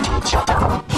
next to each other.